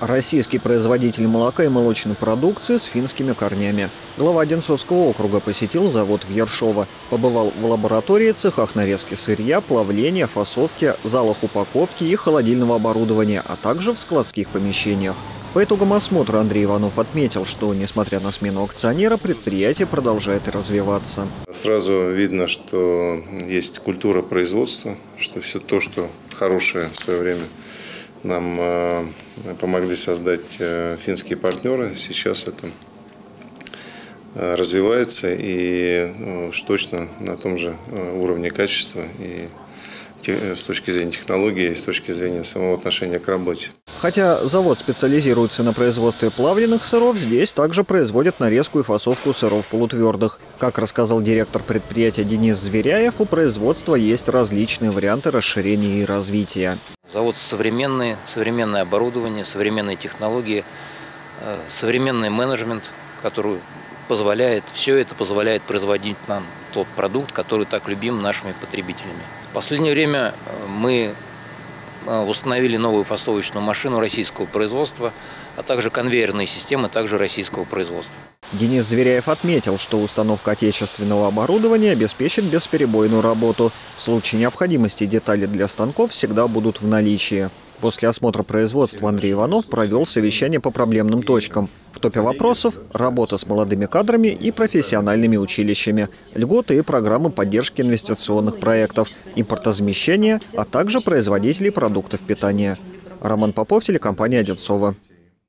Российский производитель молока и молочной продукции с финскими корнями. Глава Одинцовского округа посетил завод в Ершово. Побывал в лаборатории, цехах нарезки сырья, плавления, фасовки, залах упаковки и холодильного оборудования, а также в складских помещениях. По итогам осмотра Андрей Иванов отметил, что, несмотря на смену акционера, предприятие продолжает развиваться. Сразу видно, что есть культура производства, что все то, что хорошее в свое время нам э, помогли создать э, финские партнеры. Сейчас это э, развивается и уж точно на том же уровне качества и с точки зрения технологии, и с точки зрения самого отношения к работе. Хотя завод специализируется на производстве плавленных сыров, здесь также производят нарезку и фасовку сыров полутвердых. Как рассказал директор предприятия Денис Зверяев, у производства есть различные варианты расширения и развития. Завод современный, современное оборудование, современные технологии, э, современный менеджмент, который позволяет, все это позволяет производить нам тот продукт, который так любим нашими потребителями. В последнее время э, мы э, установили новую фасовочную машину российского производства, а также конвейерные системы также российского производства. Денис Зверяев отметил, что установка отечественного оборудования обеспечит бесперебойную работу. В случае необходимости детали для станков всегда будут в наличии. После осмотра производства Андрей Иванов провел совещание по проблемным точкам. В топе вопросов – работа с молодыми кадрами и профессиональными училищами, льготы и программы поддержки инвестиционных проектов, импортозамещение, а также производителей продуктов питания. Роман Попов, телекомпания «Одинцова».